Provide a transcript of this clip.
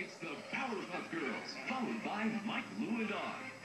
It's the Powerpuff Girls, followed by Mike, Lou, and Dog.